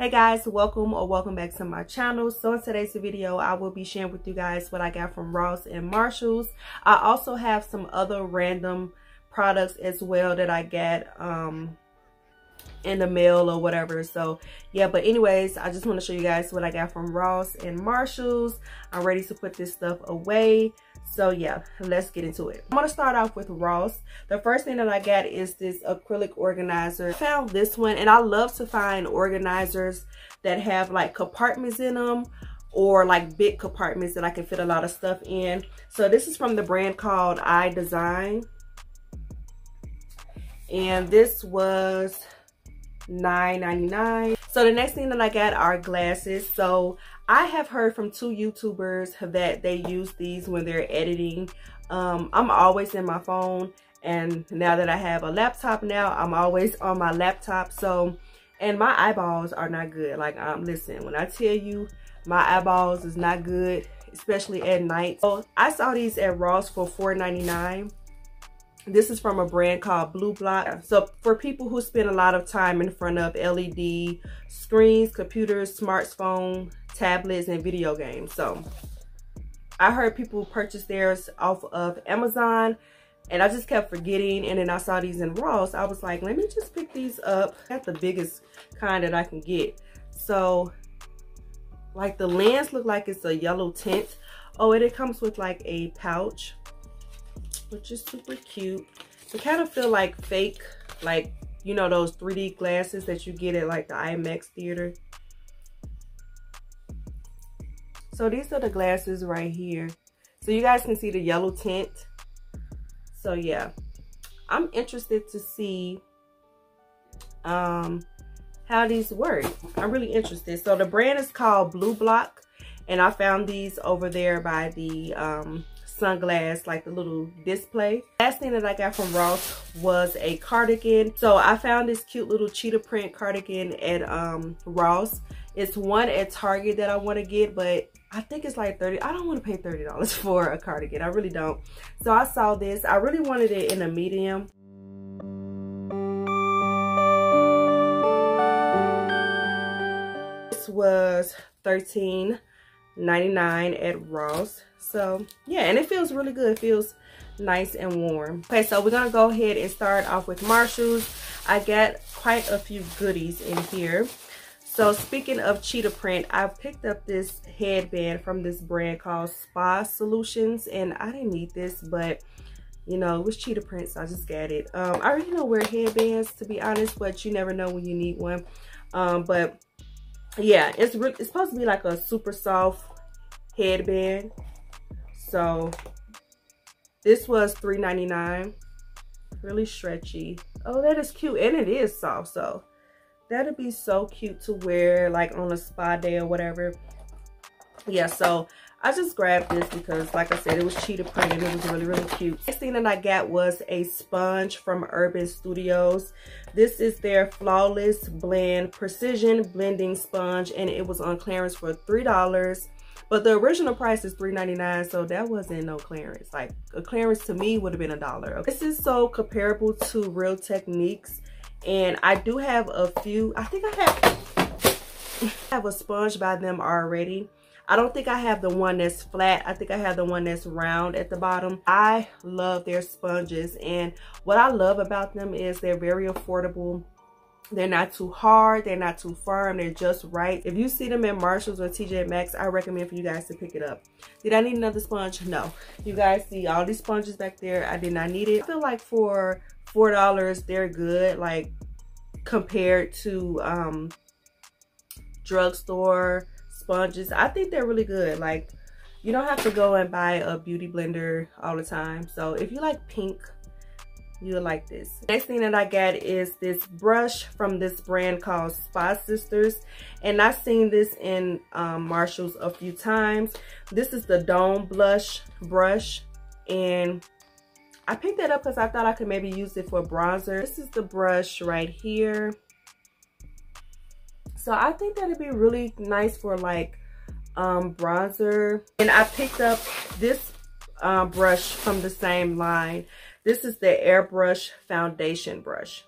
Hey guys, welcome or welcome back to my channel. So in today's video, I will be sharing with you guys what I got from Ross and Marshalls. I also have some other random products as well that I got um, in the mail or whatever. So yeah, but anyways, I just want to show you guys what I got from Ross and Marshalls. I'm ready to put this stuff away. So yeah, let's get into it. I'm gonna start off with Ross. The first thing that I got is this acrylic organizer. I found this one and I love to find organizers that have like compartments in them or like big compartments that I can fit a lot of stuff in. So this is from the brand called iDesign. And this was $9.99. So the next thing that I got are glasses. So I have heard from two YouTubers that they use these when they're editing. Um, I'm always in my phone and now that I have a laptop now, I'm always on my laptop. So, and my eyeballs are not good. Like, um, listen, when I tell you my eyeballs is not good, especially at night. So I saw these at Ross for $4.99. This is from a brand called Blue Block. So for people who spend a lot of time in front of LED screens, computers, smartphone, tablets, and video games. So I heard people purchase theirs off of Amazon and I just kept forgetting. And then I saw these in Ross. I was like, let me just pick these up. That's the biggest kind that I can get. So like the lens look like it's a yellow tint. Oh, and it comes with like a pouch which is super cute. They kind of feel like fake, like, you know, those 3D glasses that you get at like the IMAX theater. So these are the glasses right here. So you guys can see the yellow tint. So yeah, I'm interested to see um, how these work. I'm really interested. So the brand is called Blue Block. And I found these over there by the um, sunglass, like the little display. Last thing that I got from Ross was a cardigan. So I found this cute little cheetah print cardigan at um, Ross. It's one at Target that I want to get, but I think it's like 30 I don't want to pay $30 for a cardigan. I really don't. So I saw this. I really wanted it in a medium. This was 13 99 at Ross. So yeah, and it feels really good. It feels nice and warm. Okay, so we're gonna go ahead and start off with Marshalls. I got quite a few goodies in here. So speaking of cheetah print, I picked up this headband from this brand called Spa Solutions. And I didn't need this, but you know, it was cheetah print, so I just got it. Um, I already know wear headbands, to be honest, but you never know when you need one. Um, but yeah, it's it's supposed to be like a super soft headband. So this was $3.99. Really stretchy. Oh, that is cute. And it is soft. So that'd be so cute to wear like on a spa day or whatever. Yeah, so I just grabbed this because, like I said, it was cheetah print and it was really, really cute. Next thing that I got was a sponge from Urban Studios. This is their Flawless Blend Precision Blending Sponge and it was on clearance for $3. But the original price is $3.99, so that wasn't no clearance. Like a clearance to me would have been a dollar. This is so comparable to Real Techniques. And I do have a few, I think I have, I have a sponge by them already. I don't think I have the one that's flat. I think I have the one that's round at the bottom. I love their sponges. And what I love about them is they're very affordable. They're not too hard. They're not too firm. They're just right. If you see them at Marshalls or TJ Maxx, I recommend for you guys to pick it up. Did I need another sponge? No. You guys see all these sponges back there. I did not need it. I feel like for $4, they're good. Like compared to um, drugstore sponges. I think they're really good. Like you don't have to go and buy a beauty blender all the time. So if you like pink you'll like this. Next thing that I got is this brush from this brand called Spa Sisters. And I've seen this in um, Marshall's a few times. This is the Dome Blush brush. And I picked that up because I thought I could maybe use it for a bronzer. This is the brush right here. So I think that'd be really nice for like um, bronzer. And I picked up this uh, brush from the same line. This is the airbrush foundation brush.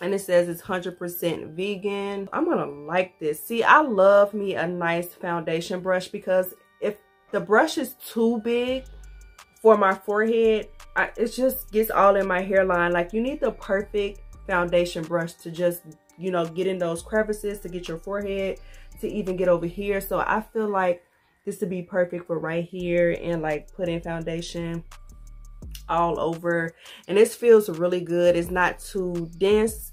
and it says it's 100% vegan. I'm gonna like this. See, I love me a nice foundation brush because if the brush is too big for my forehead, I, it just gets all in my hairline. Like you need the perfect foundation brush to just, you know, get in those crevices, to get your forehead, to even get over here. So I feel like this would be perfect for right here and like putting foundation all over. And this feels really good. It's not too dense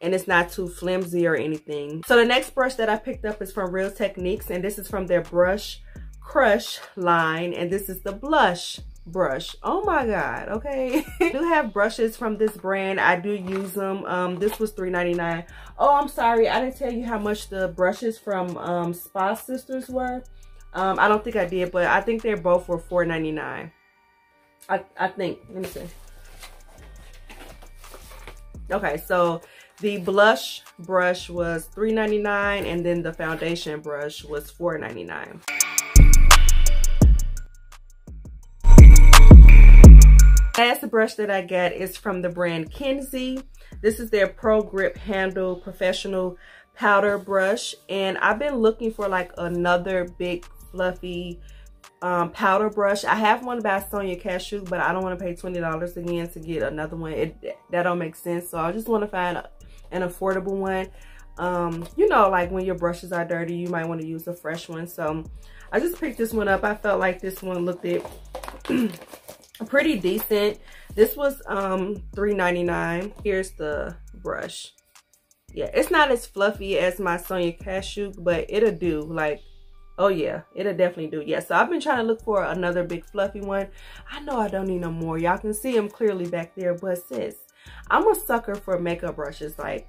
and it's not too flimsy or anything. So the next brush that i picked up is from real techniques and this is from their brush crush line and this is the blush brush. Oh my god. Okay. I do have brushes from this brand. I do use them. Um this was $3.99 oh i'm sorry. I didn't tell you how much the brushes from um spa sisters were. Um i don't think i did but i think they're both were $4.99 I, I think. Let me see. Okay, so the blush brush was $3.99 and then the foundation brush was $4.99. Last brush that I got is from the brand Kenzie. This is their Pro Grip Handle Professional Powder Brush. And I've been looking for like another big fluffy um, powder brush. I have one by Sonia Kashuk, but I don't want to pay $20 again to get another one. It That don't make sense. So I just want to find an affordable one. Um, you know, like when your brushes are dirty, you might want to use a fresh one. So I just picked this one up. I felt like this one looked it pretty decent. This was um $3.99. Here's the brush. Yeah, it's not as fluffy as my Sonia Kashuk, but it'll do. Like, Oh yeah, it'll definitely do. Yeah, so I've been trying to look for another big fluffy one. I know I don't need no more. Y'all can see them clearly back there, but sis, I'm a sucker for makeup brushes. Like,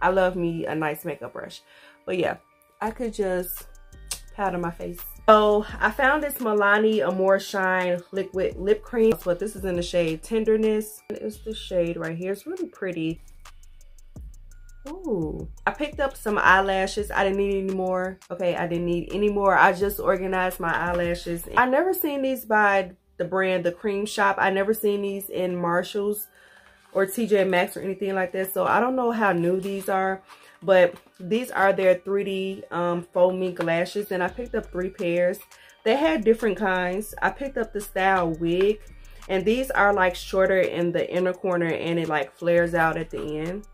I love me a nice makeup brush. But yeah, I could just powder my face. So I found this Milani Amore Shine Liquid Lip Cream. But this is in the shade Tenderness. It's the shade right here. It's really pretty. Ooh. I picked up some eyelashes. I didn't need any more. Okay, I didn't need any more. I just organized my eyelashes. I never seen these by the brand The Crème Shop. I never seen these in Marshall's or TJ Maxx or anything like that. So I don't know how new these are. But these are their 3D um, faux mink lashes. And I picked up three pairs. They had different kinds. I picked up the style wig. And these are like shorter in the inner corner and it like flares out at the end.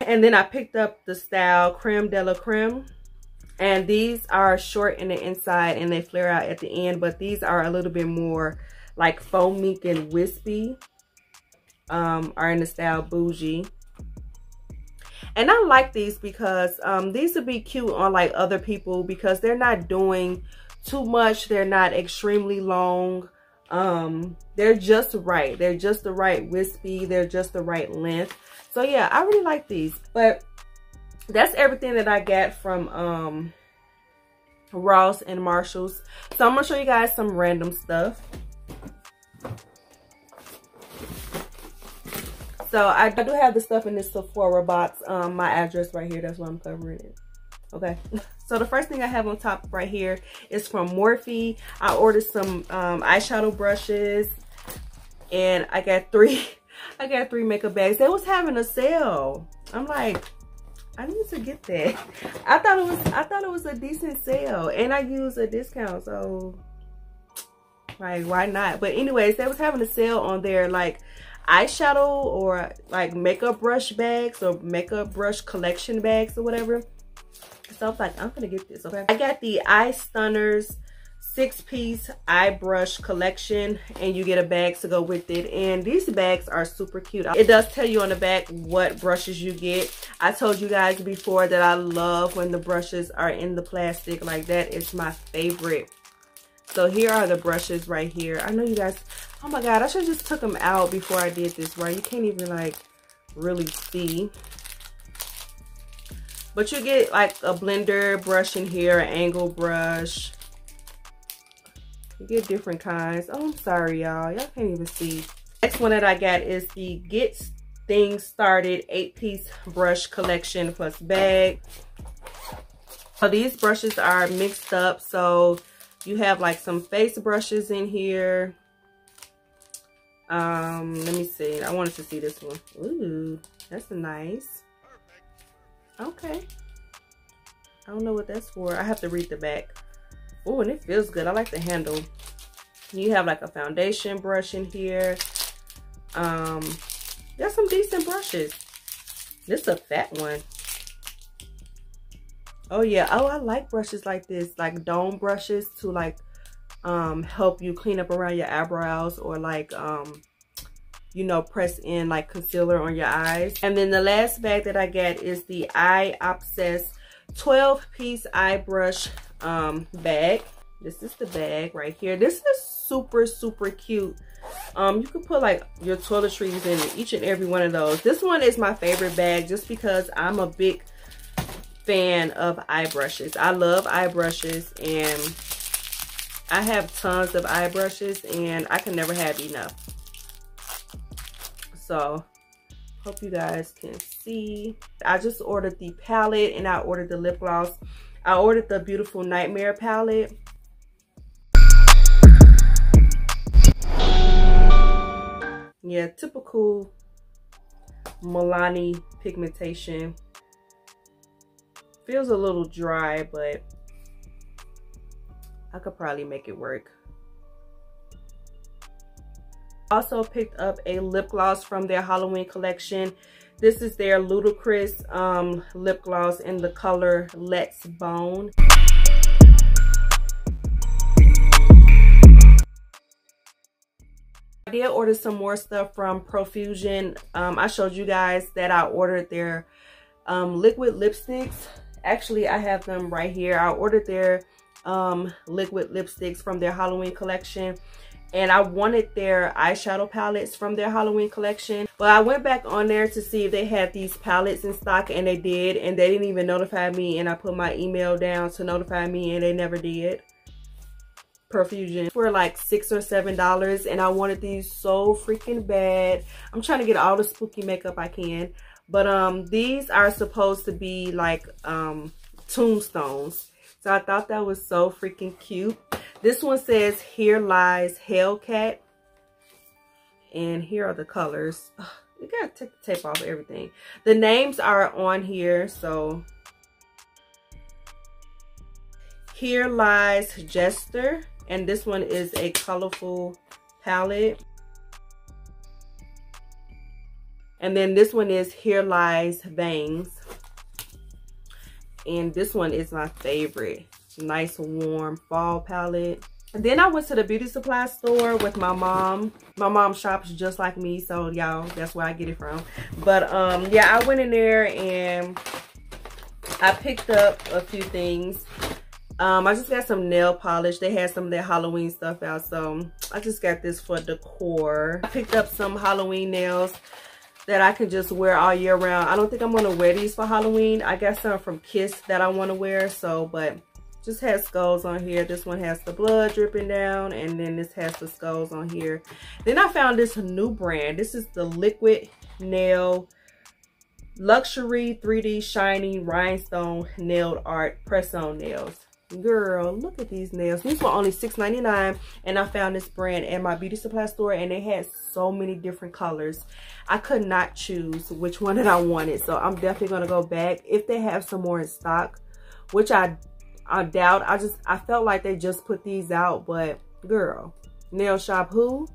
And then I picked up the style Creme de la Creme. And these are short in the inside and they flare out at the end. But these are a little bit more like faux mink and wispy. Um, are in the style Bougie. And I like these because um, these would be cute on like other people because they're not doing too much. They're not extremely long. Um, they're just right. They're just the right wispy. They're just the right length. So yeah, I really like these. But that's everything that I got from um, Ross and Marshalls. So I'm going to show you guys some random stuff. So I, I do have the stuff in this Sephora box. Um, my address right here. That's why I'm covering it. Okay. So the first thing I have on top right here is from Morphe. I ordered some um, eyeshadow brushes. And I got three I got three makeup bags. They was having a sale. I'm like, I need to get that. I thought it was I thought it was a decent sale. And I use a discount, so like why not? But anyways, they was having a sale on their like eyeshadow or like makeup brush bags or makeup brush collection bags or whatever. So I was like, I'm gonna get this, okay? I got the Eye Stunners six piece eye brush collection and you get a bag to go with it and these bags are super cute it does tell you on the back what brushes you get i told you guys before that i love when the brushes are in the plastic like that is my favorite so here are the brushes right here i know you guys oh my god i should just took them out before i did this right you can't even like really see but you get like a blender brush in here an angle brush you get different kinds. Oh, I'm sorry, y'all. Y'all can't even see. Next one that I got is the Get Things Started 8-piece brush collection plus bag. So these brushes are mixed up. So you have like some face brushes in here. Um, let me see. I wanted to see this one. Ooh, that's nice. Okay. I don't know what that's for. I have to read the back. Oh, and it feels good. I like the handle. You have like a foundation brush in here. Um, there's some decent brushes. This is a fat one. Oh yeah. Oh, I like brushes like this, like dome brushes to like um help you clean up around your eyebrows or like um you know press in like concealer on your eyes. And then the last bag that I get is the Eye Obsess 12 piece eye brush um bag. This is the bag right here. This is super super cute. Um, you can put like your toiletries in each and every one of those. This one is my favorite bag just because I'm a big fan of eye brushes. I love eye brushes and I have tons of eye brushes and I can never have enough. So, hope you guys can see. I just ordered the palette and I ordered the lip gloss. I ordered the Beautiful Nightmare palette. Yeah, typical Milani pigmentation feels a little dry, but I could probably make it work. Also picked up a lip gloss from their Halloween collection. This is their Ludacris um, lip gloss in the color Let's Bone. I did order some more stuff from Profusion. Um, I showed you guys that I ordered their um, liquid lipsticks actually i have them right here i ordered their um liquid lipsticks from their halloween collection and I wanted their eyeshadow palettes from their Halloween collection. But I went back on there to see if they had these palettes in stock and they did and they didn't even notify me and I put my email down to notify me and they never did. Profusion for like six or seven dollars and I wanted these so freaking bad. I'm trying to get all the spooky makeup I can. But um, these are supposed to be like um, tombstones. So I thought that was so freaking cute. This one says, Here Lies Hellcat. And here are the colors. Ugh, you gotta take the tape off everything. The names are on here, so. Here Lies Jester. And this one is a colorful palette. And then this one is Here Lies Veins. And this one is my favorite. Nice warm fall palette. And then I went to the beauty supply store with my mom. My mom shops just like me, so y'all, that's where I get it from. But um, yeah, I went in there and I picked up a few things. Um, I just got some nail polish. They had some of their Halloween stuff out, so I just got this for decor. I picked up some Halloween nails that I can just wear all year round. I don't think I'm going to wear these for Halloween. I got some from Kiss that I want to wear. So, but just has skulls on here. This one has the blood dripping down. And then this has the skulls on here. Then I found this new brand. This is the Liquid Nail Luxury 3D Shiny Rhinestone Nailed Art Press-On Nails. Girl, look at these nails. These were only $6.99 and I found this brand at my beauty supply store and they had so many different colors. I could not choose which one that I wanted. So I'm definitely going to go back if they have some more in stock, which I I doubt. I just I felt like they just put these out, but girl, nail shop who?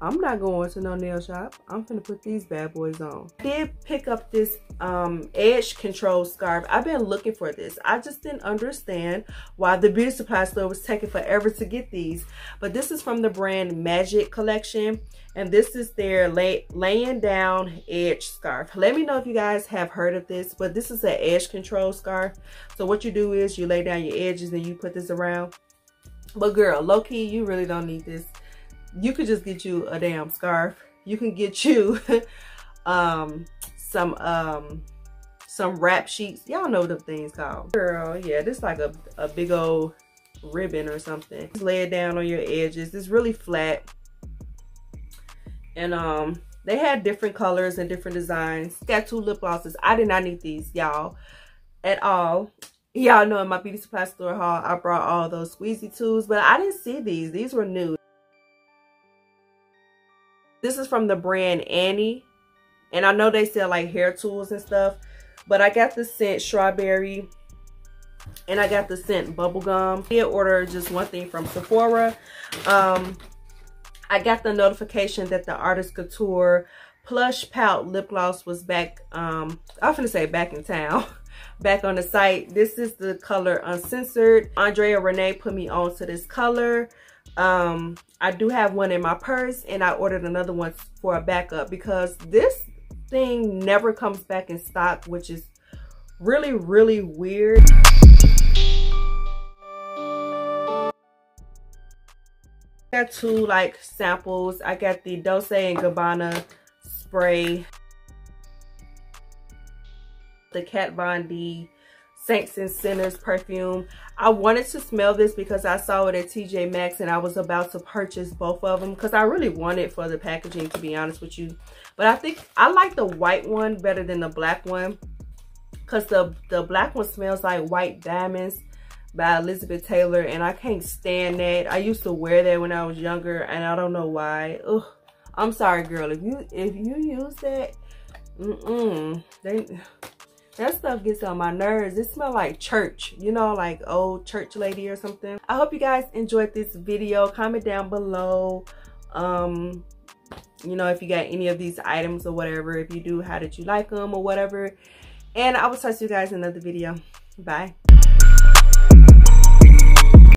I'm not going to no nail shop. I'm gonna put these bad boys on. I did pick up this um, edge control scarf. I've been looking for this. I just didn't understand why the beauty supply store was taking forever to get these. But this is from the brand Magic Collection. And this is their lay, laying down edge scarf. Let me know if you guys have heard of this. But this is an edge control scarf. So what you do is you lay down your edges and you put this around. But girl, low key, you really don't need this you could just get you a damn scarf. You can get you um, some um, some wrap sheets. Y'all know what the things called. Girl, yeah, this like a, a big old ribbon or something. Just lay it down on your edges. It's really flat. And um, they had different colors and different designs. Got two lip glosses. I did not need these, y'all, at all. Y'all know in my beauty supply store haul, I brought all those squeezy tools, but I didn't see these. These were new. This is from the brand Annie. And I know they sell like hair tools and stuff. But I got the scent strawberry. And I got the scent bubblegum. I did order just one thing from Sephora. Um, I got the notification that the Artist Couture Plush Pout Lip Gloss was back. Um, I was going to say back in town. back on the site. This is the color Uncensored. Andrea Renee put me on to this color. Um, I do have one in my purse and I ordered another one for a backup because this thing never comes back in stock, which is really, really weird. I got two like samples. I got the Dolce & Gabbana spray the Kat Von D Saints and Sinners perfume. I wanted to smell this because I saw it at TJ Maxx and I was about to purchase both of them because I really wanted for the packaging to be honest with you. But I think I like the white one better than the black one because the, the black one smells like White Diamonds by Elizabeth Taylor and I can't stand that. I used to wear that when I was younger and I don't know why. Ugh. I'm sorry girl, if you if you use that, mm-mm, they that stuff gets on my nerves. It smells like church, you know, like old church lady or something. I hope you guys enjoyed this video. Comment down below, um, you know, if you got any of these items or whatever. If you do, how did you like them or whatever. And I will talk to you guys in another video. Bye.